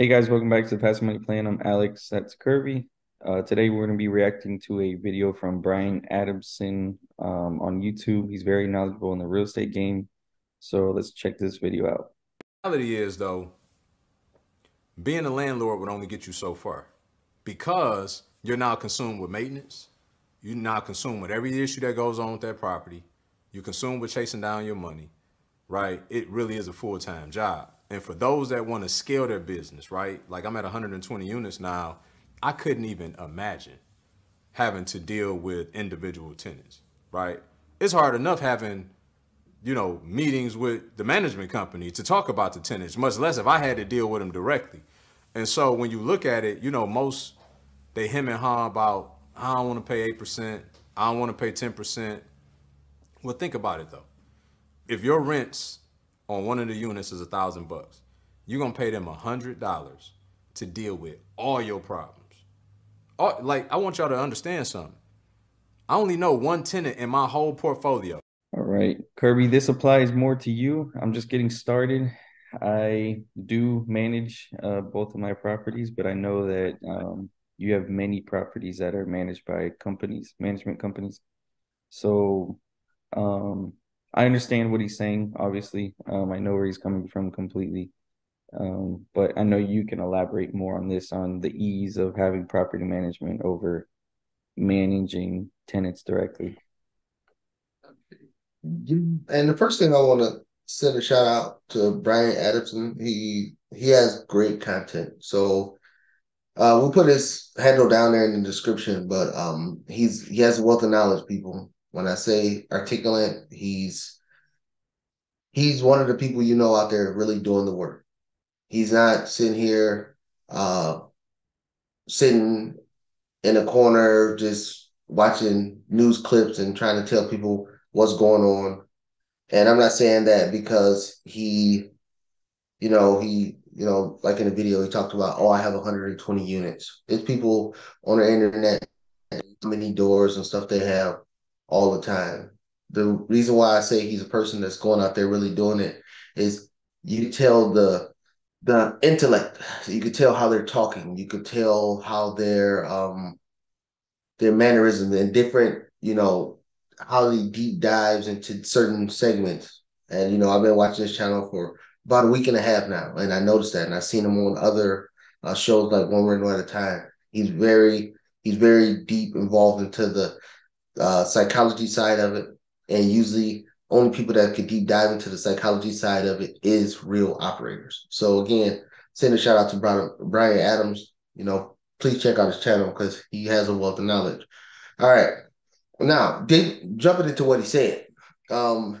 Hey guys, welcome back to the Passive Money Plan. I'm Alex. That's Kirby. Uh, today we're going to be reacting to a video from Brian Adamson um, on YouTube. He's very knowledgeable in the real estate game. So let's check this video out. The reality is though, being a landlord would only get you so far because you're now consumed with maintenance. You're now consumed with every issue that goes on with that property. You're consumed with chasing down your money, right? It really is a full-time job. And for those that want to scale their business, right? Like I'm at 120 units now. I couldn't even imagine having to deal with individual tenants, right? It's hard enough having, you know, meetings with the management company to talk about the tenants, much less if I had to deal with them directly. And so when you look at it, you know, most they hem and haw about, I don't want to pay 8%, I don't want to pay 10%. Well, think about it though. If your rents on one of the units is a thousand bucks. You're gonna pay them a hundred dollars to deal with all your problems. All, like I want y'all to understand something. I only know one tenant in my whole portfolio. All right, Kirby, this applies more to you. I'm just getting started. I do manage uh, both of my properties, but I know that um, you have many properties that are managed by companies, management companies. So um, I understand what he's saying. Obviously, um, I know where he's coming from completely, um, but I know you can elaborate more on this on the ease of having property management over managing tenants directly. And the first thing I want to send a shout out to Brian Adamson. He he has great content. So uh, we'll put his handle down there in the description. But um, he's he has a wealth of knowledge, people. When I say articulate, he's he's one of the people you know out there really doing the work. He's not sitting here uh sitting in a corner just watching news clips and trying to tell people what's going on. And I'm not saying that because he, you know, he, you know, like in the video, he talked about, oh, I have 120 units. It's people on the internet, how many doors and stuff they have all the time. The reason why I say he's a person that's going out there really doing it is you can tell the the intellect. You could tell how they're talking. You could tell how their um their mannerisms and different, you know, how he deep dives into certain segments. And you know, I've been watching this channel for about a week and a half now, and I noticed that, and I've seen him on other uh, shows like One Rental at a Time. He's very he's very deep involved into the uh, psychology side of it, and usually only people that can deep dive into the psychology side of it is real operators. So again, send a shout out to Brian, Brian Adams. You know, please check out his channel because he has a wealth of knowledge. All right, now jumping into what he said. Um,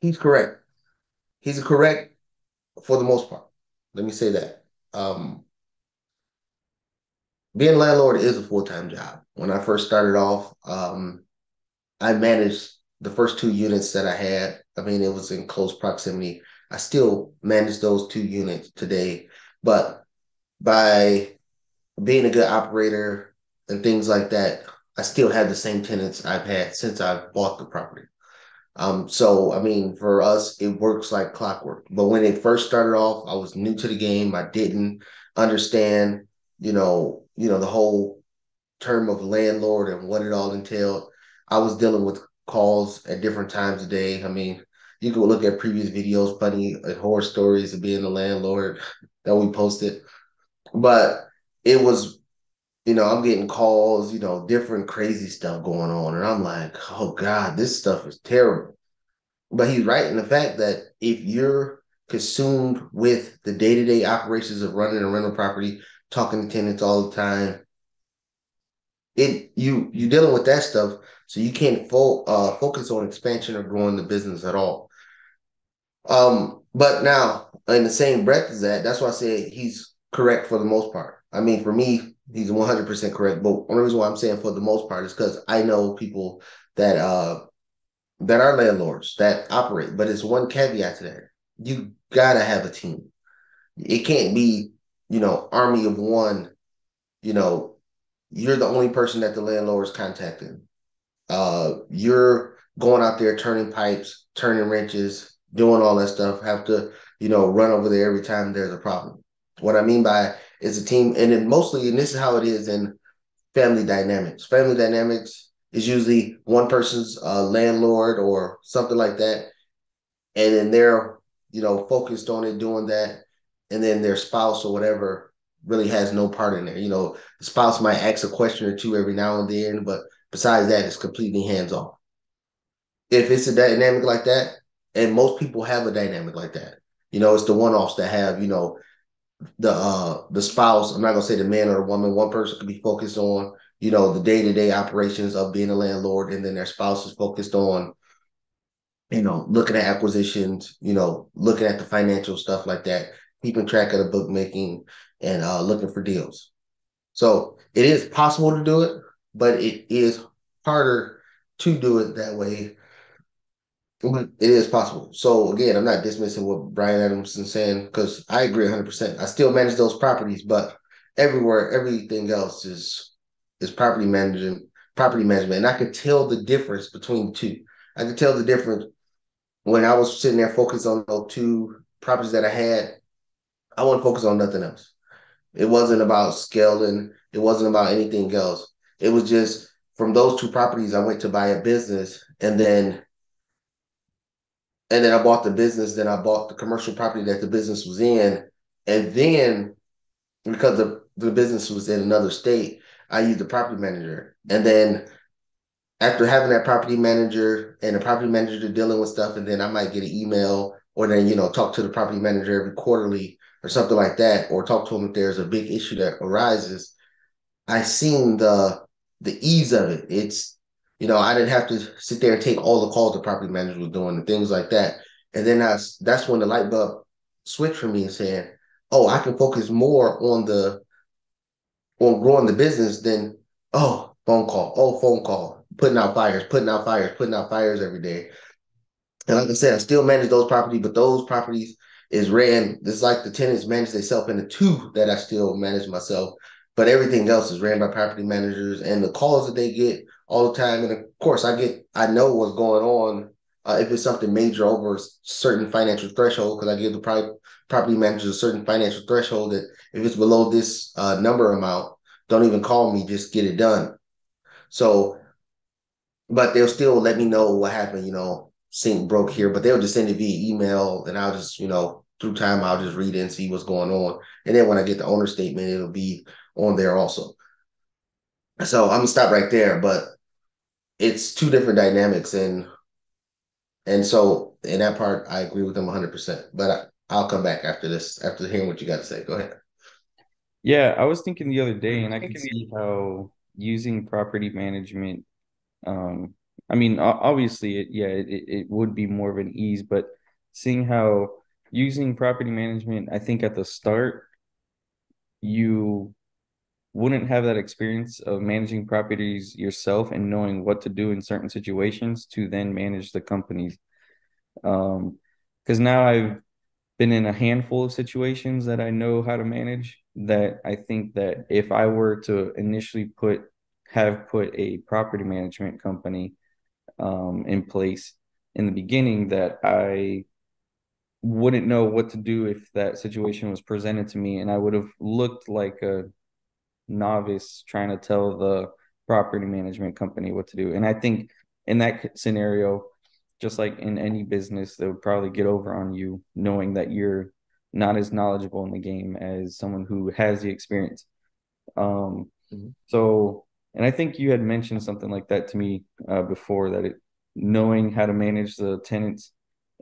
he's correct. He's correct for the most part. Let me say that. Um, being landlord is a full time job. When I first started off, um, I managed the first two units that I had. I mean, it was in close proximity. I still manage those two units today, but by being a good operator and things like that, I still have the same tenants I've had since I bought the property. Um, so I mean, for us, it works like clockwork. But when it first started off, I was new to the game. I didn't understand, you know, you know, the whole term of landlord and what it all entailed. I was dealing with calls at different times of day. I mean, you can look at previous videos, funny uh, horror stories of being a landlord that we posted. But it was, you know, I'm getting calls, you know, different crazy stuff going on. And I'm like, oh God, this stuff is terrible. But he's right in the fact that if you're consumed with the day to day operations of running a rental property, talking to tenants all the time, it you you dealing with that stuff, so you can't fo- uh, focus on expansion or growing the business at all. Um, but now in the same breath as that, that's why I say he's correct for the most part. I mean, for me, he's one hundred percent correct. But one reason why I'm saying for the most part is because I know people that uh that are landlords that operate, but it's one caveat to that. You gotta have a team. It can't be, you know, army of one, you know, you're the only person that the landlord is contacting. Uh, you're going out there turning pipes, turning wrenches, doing all that stuff. Have to you know, run over there every time there's a problem. What I mean by is a team, and then mostly, and this is how it is in family dynamics. Family dynamics is usually one person's uh, landlord or something like that, and then they're you know focused on it doing that, and then their spouse or whatever really has no part in there. You know, the spouse might ask a question or two every now and then, but besides that, it's completely hands off. If it's a dynamic like that, and most people have a dynamic like that, you know, it's the one offs that have, you know, the uh the spouse, I'm not gonna say the man or the woman, one person could be focused on, you know, the day-to-day operations of being a landlord, and then their spouse is focused on, you know, looking at acquisitions, you know, looking at the financial stuff like that, keeping track of the bookmaking and uh looking for deals. So it is possible to do it, but it is harder to do it that way it is possible. So again, I'm not dismissing what Brian Adamson saying because I agree 100. percent I still manage those properties, but everywhere, everything else is is property management. Property management, and I could tell the difference between the two. I could tell the difference when I was sitting there focused on those two properties that I had. I want to focus on nothing else. It wasn't about scaling. It wasn't about anything else. It was just from those two properties. I went to buy a business, and then and then I bought the business. Then I bought the commercial property that the business was in, and then because the the business was in another state, I used the property manager. And then after having that property manager and the property manager dealing with stuff, and then I might get an email or then you know talk to the property manager every quarterly or something like that, or talk to them if there's a big issue that arises. I seen the the ease of it. It's you know, I didn't have to sit there and take all the calls the property manager was doing and things like that. And then that's that's when the light bulb switched for me and saying, "Oh, I can focus more on the on growing the business than oh phone call, oh phone call, putting out fires, putting out fires, putting out fires every day." And like I said, I still manage those properties, but those properties is ran. It's like the tenants manage themselves in the two that I still manage myself, but everything else is ran by property managers. And the calls that they get all the time. And of course, I get I know what's going on uh, if it's something major over a certain financial threshold because I give the pri- property managers a certain financial threshold that if it's below this uh, number amount, don't even call me, just get it done. So, but they'll still let me know what happened. You know, sink broke here, but they'll just send it via email, and I'll just you know through time I'll just read it and see what's going on. And then when I get the owner statement, it'll be on there also. So I'm gonna stop right there, but it's two different dynamics and and so in that part i agree with them 100% but I, will come back after this after hearing what you got to say go ahead yeah i was thinking the other day and i can see how using property management um i mean obviously it, yeah it, it would be more of an ease but seeing how using property management i think at the start you wouldn't have that experience of managing properties yourself and knowing what to do in certain situations to then manage the companies. Um, because now I've been in a handful of situations that I know how to manage that I think that if I were to initially put have put a property management company um, in place in the beginning that I wouldn't know what to do if that situation was presented to me and I would have looked like a novice trying to tell the property management company what to do. And I think in that scenario, just like in any business, they would probably get over on you knowing that you're not as knowledgeable in the game as someone who has the experience. Um, mm-hmm. So, and I think you had mentioned something like that to me uh, before that it knowing how to manage the tenants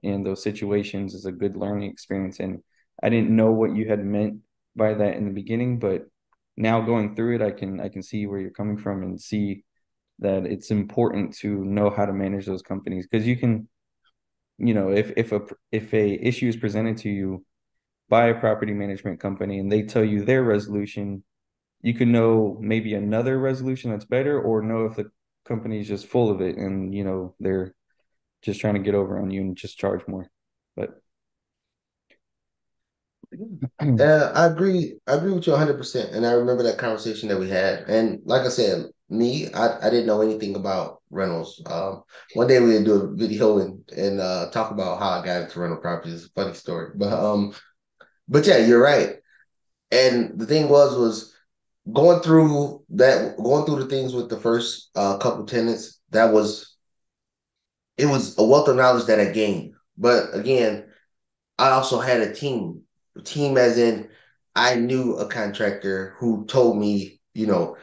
in those situations is a good learning experience. And I didn't know what you had meant by that in the beginning, but now going through it, I can I can see where you're coming from and see that it's important to know how to manage those companies because you can, you know, if if a if a issue is presented to you by a property management company and they tell you their resolution, you can know maybe another resolution that's better, or know if the company is just full of it and you know they're just trying to get over on you and just charge more. But Yeah, I agree. I agree with you 100%. And I remember that conversation that we had. And like I said, me, I, I didn't know anything about rentals. Um, one day we'll do a video and and uh, talk about how I got into rental properties. Funny story, but um, but yeah, you're right. And the thing was was going through that, going through the things with the first uh, couple tenants. That was it was a wealth of knowledge that I gained. But again, I also had a team. A team as in I knew a contractor who told me, you know,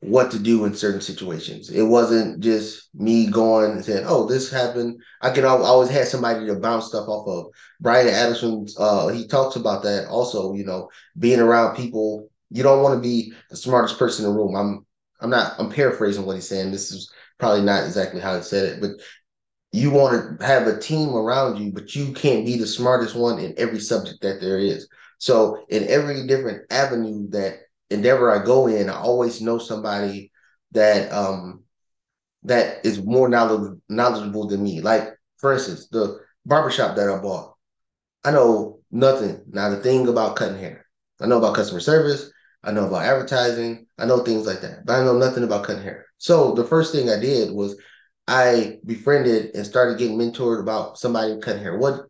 what to do in certain situations. It wasn't just me going and saying, "Oh, this happened." I can always had somebody to bounce stuff off of. Brian Adamson, uh, he talks about that also. You know, being around people. You don't want to be the smartest person in the room. I'm, I'm not. I'm paraphrasing what he's saying. This is probably not exactly how he said it, but you want to have a team around you, but you can't be the smartest one in every subject that there is. So, in every different avenue that endeavor I go in, I always know somebody that um that is more knowledgeable knowledgeable than me. Like for instance, the barbershop that I bought. I know nothing, not a thing about cutting hair. I know about customer service, I know about advertising, I know things like that, but I know nothing about cutting hair. So the first thing I did was I befriended and started getting mentored about somebody cutting hair. What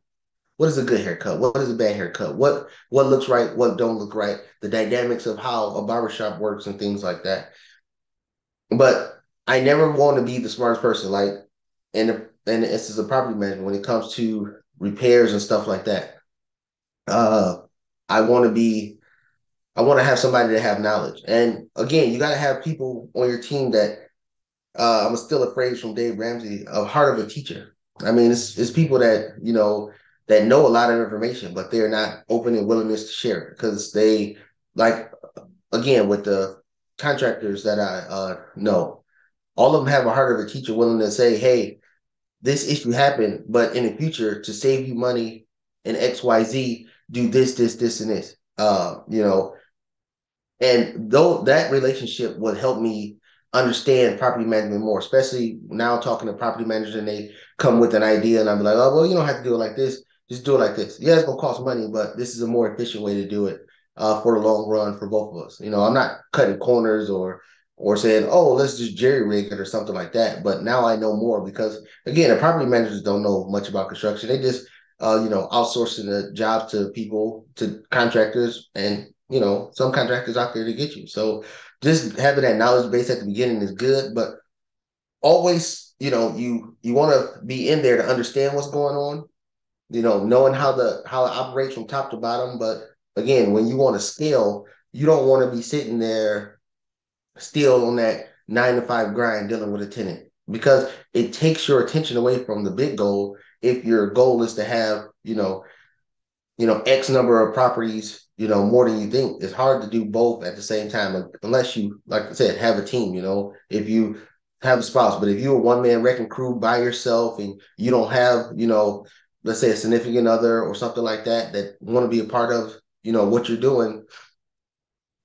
what is a good haircut? What is a bad haircut? What what looks right? What don't look right? The dynamics of how a barbershop works and things like that. But I never want to be the smartest person. Like, and and this is a property manager when it comes to repairs and stuff like that. Uh, I want to be, I want to have somebody to have knowledge. And again, you got to have people on your team that. Uh, I'm still afraid from Dave Ramsey, a heart of a teacher. I mean, it's it's people that you know that know a lot of information, but they're not open and willingness to share because they like again with the contractors that I uh, know, all of them have a heart of a teacher willing to say, "Hey, this issue happened, but in the future, to save you money and X Y Z, do this, this, this, and this." Uh, you know, and though that relationship would help me understand property management more, especially now talking to property managers and they come with an idea and I'm like, oh well, you don't have to do it like this just do it like this. Yeah, it's gonna cost money, but this is a more efficient way to do it uh, for the long run for both of us. You know, I'm not cutting corners or or saying, oh, let's just jerry rig it or something like that. But now I know more because again, the property managers don't know much about construction. They just uh, you know, outsourcing the job to people, to contractors, and you know, some contractors out there to get you. So just having that knowledge base at the beginning is good, but always, you know, you you want to be in there to understand what's going on you know, knowing how the how it operates from top to bottom. But again, when you want to scale, you don't want to be sitting there still on that nine to five grind dealing with a tenant because it takes your attention away from the big goal. If your goal is to have, you know, you know, X number of properties, you know, more than you think, it's hard to do both at the same time unless you, like I said, have a team. You know, if you have a spouse, but if you're a one man wrecking crew by yourself and you don't have, you know, let's say a significant other or something like that that want to be a part of you know what you're doing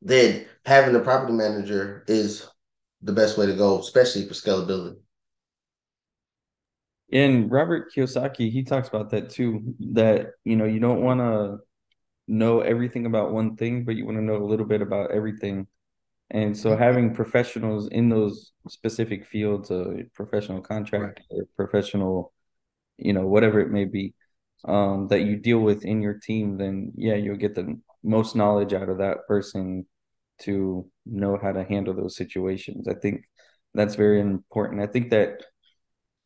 then having a property manager is the best way to go especially for scalability and robert kiyosaki he talks about that too that you know you don't want to know everything about one thing but you want to know a little bit about everything and so having professionals in those specific fields a professional contractor right. professional you know, whatever it may be, um, that you deal with in your team, then yeah, you'll get the most knowledge out of that person to know how to handle those situations. I think that's very important. I think that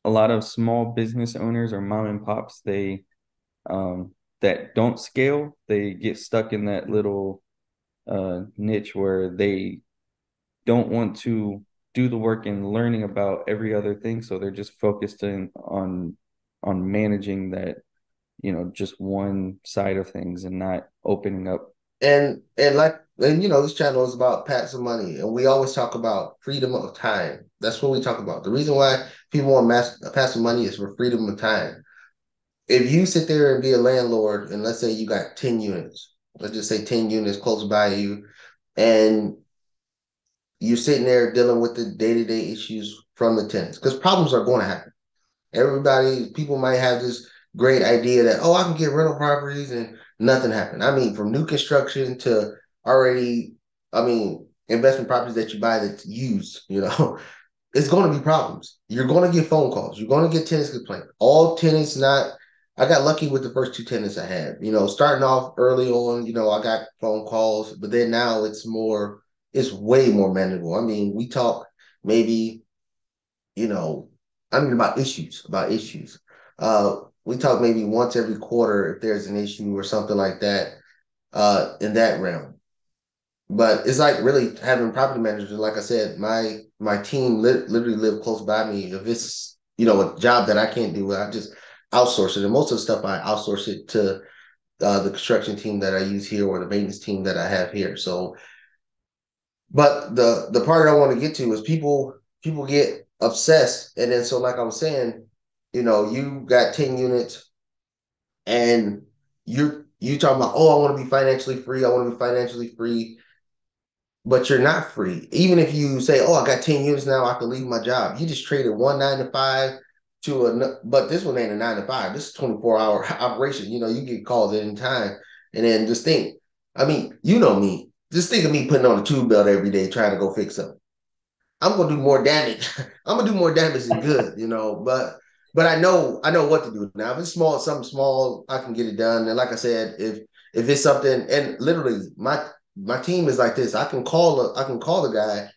a lot of small business owners or mom and pops, they um, that don't scale, they get stuck in that little uh, niche where they don't want to do the work and learning about every other thing. So they're just focused in on on managing that you know just one side of things and not opening up and and like and you know this channel is about passive money and we always talk about freedom of time. That's what we talk about. The reason why people want mass passive money is for freedom of time. If you sit there and be a landlord and let's say you got 10 units let's just say 10 units close by you and you're sitting there dealing with the day-to-day issues from the tenants because problems are going to happen. Everybody, people might have this great idea that, oh, I can get rental properties and nothing happened. I mean, from new construction to already, I mean, investment properties that you buy that's used, you know. it's going to be problems. You're going to get phone calls. You're going to get tenants complaint. All tenants not. I got lucky with the first two tenants I had. You know, starting off early on, you know, I got phone calls, but then now it's more. It's way more manageable. I mean, we talk maybe, you know, I mean about issues, about issues. Uh, we talk maybe once every quarter if there's an issue or something like that. Uh, in that realm but it's like really having property managers. Like I said, my my team li- literally live close by me. If it's you know a job that I can't do, I just outsource it. And most of the stuff I outsource it to uh, the construction team that I use here or the maintenance team that I have here. So, but the the part I want to get to is people people get obsessed, and then so like I was saying, you know, you got ten units, and you're you talking about oh I want to be financially free. I want to be financially free but you're not free. Even if you say, "Oh, I got ten units now, I can leave my job," you just traded one nine to five to a. But this one ain't a nine to five. This is twenty four hour operation. You know, you get called at any time, and then just think. I mean, you know me. Just think of me putting on a tube belt every day trying to go fix something. I'm gonna do more damage. I'm gonna do more damage than good, you know. But but I know I know what to do now. If it's small, something small, I can get it done. And like I said, if if it's something, and literally my my team is like this. I can call a, I can call the guy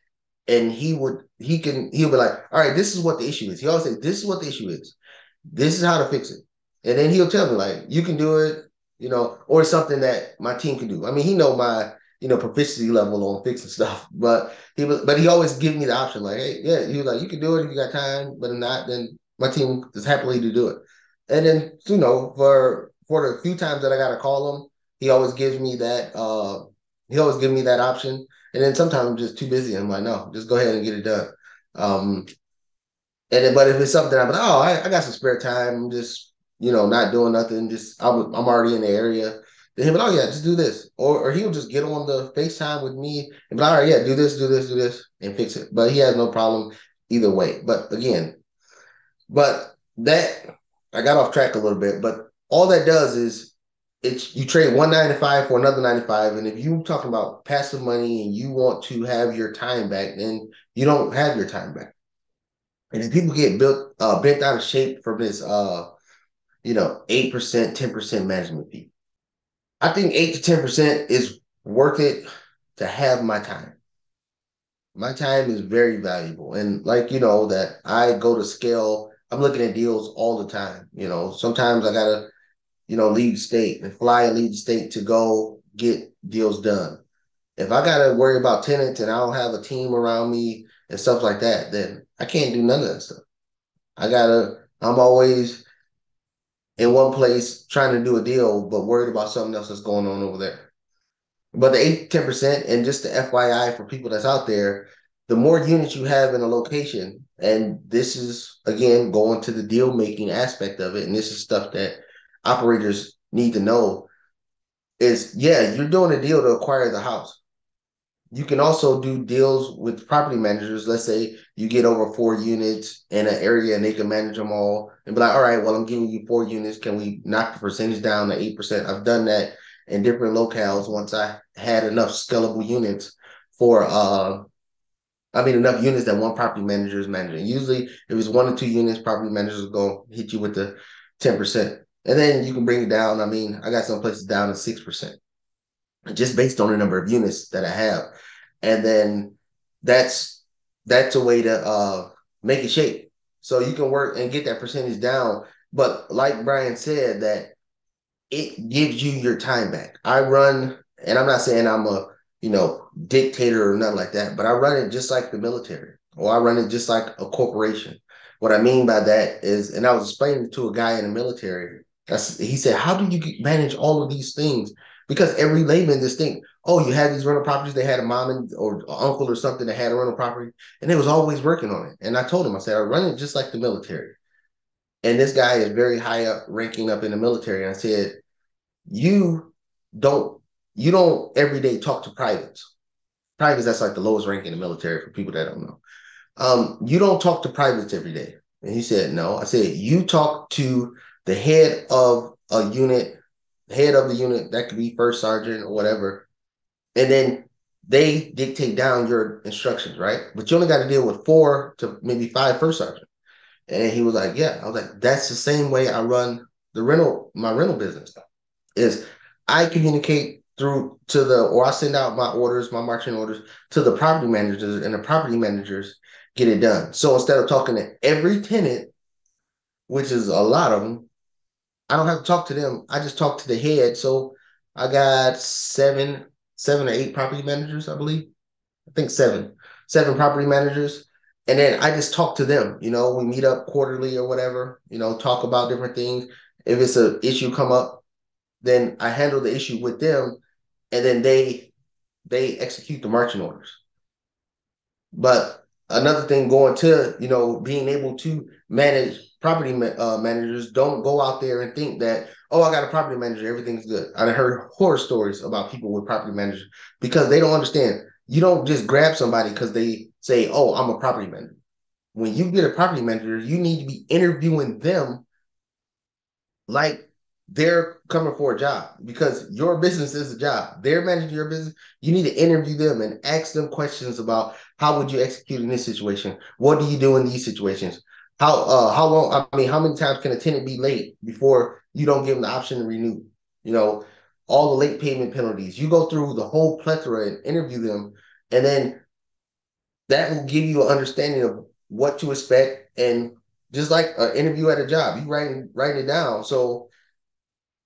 and he would he can he'll be like, all right, this is what the issue is. He always say, This is what the issue is. This is how to fix it. And then he'll tell me, like, you can do it, you know, or something that my team can do. I mean, he know my, you know, proficiency level on fixing stuff, but he was but he always give me the option, like, hey, yeah, he was like, you can do it if you got time, but if not, then my team is happily to do it. And then, you know, for for the few times that I gotta call him, he always gives me that uh he always give me that option. And then sometimes I'm just too busy. I'm like, no, just go ahead and get it done. Um, and then, but if it's something I'm like, oh, I, I got some spare time, I'm just, you know, not doing nothing, just I'm, I'm already in the area. Then he'll be like, oh yeah, just do this. Or or he'll just get on the FaceTime with me and be like, all right, yeah, do this, do this, do this, and fix it. But he has no problem either way. But again, but that I got off track a little bit, but all that does is it's you trade one ninety five for another ninety five, and if you're talking about passive money and you want to have your time back, then you don't have your time back. And if people get built uh, bent out of shape from this, uh, you know, eight percent, ten percent management fee, I think eight to ten percent is worth it to have my time. My time is very valuable, and like you know that I go to scale. I'm looking at deals all the time. You know, sometimes I gotta you know, lead state and fly and lead state to go get deals done. If I got to worry about tenants and I don't have a team around me and stuff like that, then I can't do none of that stuff. I gotta, I'm always in one place trying to do a deal, but worried about something else that's going on over there. But the 8 10%, and just the FYI for people that's out there, the more units you have in a location, and this is again going to the deal making aspect of it, and this is stuff that operators need to know is yeah, you're doing a deal to acquire the house. You can also do deals with property managers. Let's say you get over four units in an area and they can manage them all and be like, all right, well, I'm giving you four units. Can we knock the percentage down to 8%? I've done that in different locales once I had enough scalable units for uh I mean enough units that one property manager is managing. Usually if it's one or two units, property managers are gonna hit you with the 10%. And then you can bring it down. I mean, I got some places down to 6%, just based on the number of units that I have. And then that's that's a way to uh, make it shape. So you can work and get that percentage down. But like Brian said, that it gives you your time back. I run, and I'm not saying I'm a you know dictator or nothing like that, but I run it just like the military, or I run it just like a corporation. What I mean by that is, and I was explaining to a guy in the military, he said, how do you manage all of these things? Because every layman just think, oh, you had these rental properties. They had a mom and or uncle or something that had a rental property, and they was always working on it. And I told him, I said, I run it just like the military. And this guy is very high up, ranking up in the military. And I said, you don't you don't every day talk to privates. Privates, that's like the lowest rank in the military for people that don't know. Um, you don't talk to privates every day. And he said, no. I said, you talk to the head of a unit, head of the unit, that could be first sergeant or whatever. And then they dictate down your instructions, right? But you only got to deal with four to maybe five first sergeant. And he was like, Yeah. I was like, that's the same way I run the rental, my rental business. Is I communicate through to the or I send out my orders, my marching orders to the property managers, and the property managers get it done. So instead of talking to every tenant, which is a lot of them, I don't have to talk to them. I just talk to the head. So I got seven, seven or eight property managers, I believe. I think seven, seven property managers. And then I just talk to them. You know, we meet up quarterly or whatever, you know, talk about different things. If it's an issue come up, then I handle the issue with them and then they they execute the marching orders. But another thing going to, you know, being able to manage property uh, managers don't go out there and think that oh i got a property manager everything's good. I heard horror stories about people with property managers because they don't understand. You don't just grab somebody because they say oh i'm a property manager. When you get a property manager you need to be interviewing them like they're coming for a job because your business is a job. They're managing your business. You need to interview them and ask them questions about how would you execute in this situation? What do you do in these situations? How uh how long? I mean, how many times can a tenant be late before you don't give them the option to renew? You know, all the late payment penalties. You go through the whole plethora and interview them, and then that will give you an understanding of what to expect. And just like an interview at a job, you write write it down. So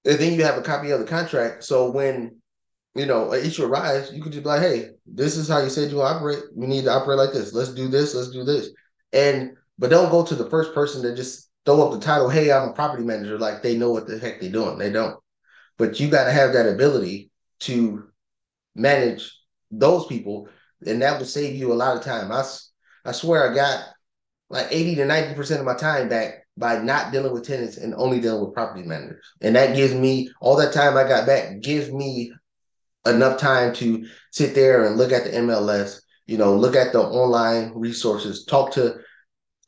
and then you have a copy of the contract. So when you know an issue arrives, you can just be like, "Hey, this is how you said you operate. We need to operate like this. Let's do this. Let's do this." And but don't go to the first person to just throw up the title, hey, I'm a property manager, like they know what the heck they're doing. They don't. But you got to have that ability to manage those people, and that will save you a lot of time. I, I swear I got like 80 to 90% of my time back by not dealing with tenants and only dealing with property managers. And that gives me all that time I got back gives me enough time to sit there and look at the MLS, you know, look at the online resources, talk to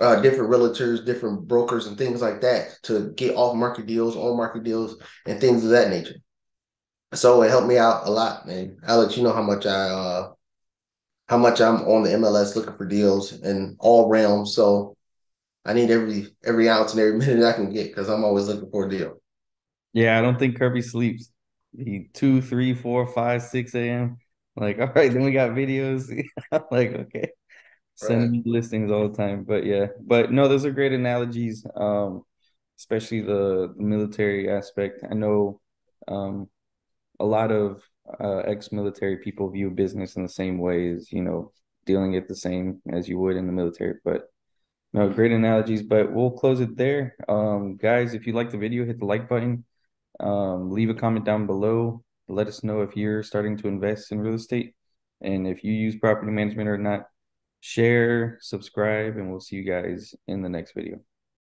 uh, different realtors, different brokers, and things like that to get off market deals, on market deals, and things of that nature. So it helped me out a lot, man. Alex, you know how much I uh, how much I'm on the MLS looking for deals in all realms. So I need every every ounce and every minute I can get because I'm always looking for a deal. Yeah, I don't think Kirby sleeps. He two, three, four, five, six a.m. Like, all right, then we got videos. like, okay sending me listings all the time. But yeah, but no, those are great analogies. Um, especially the, the military aspect. I know um, a lot of uh, ex-military people view business in the same way as you know dealing it the same as you would in the military. But no, great analogies. But we'll close it there, um, guys. If you like the video, hit the like button. Um, leave a comment down below. Let us know if you're starting to invest in real estate and if you use property management or not share, subscribe, and we'll see you guys in the next video.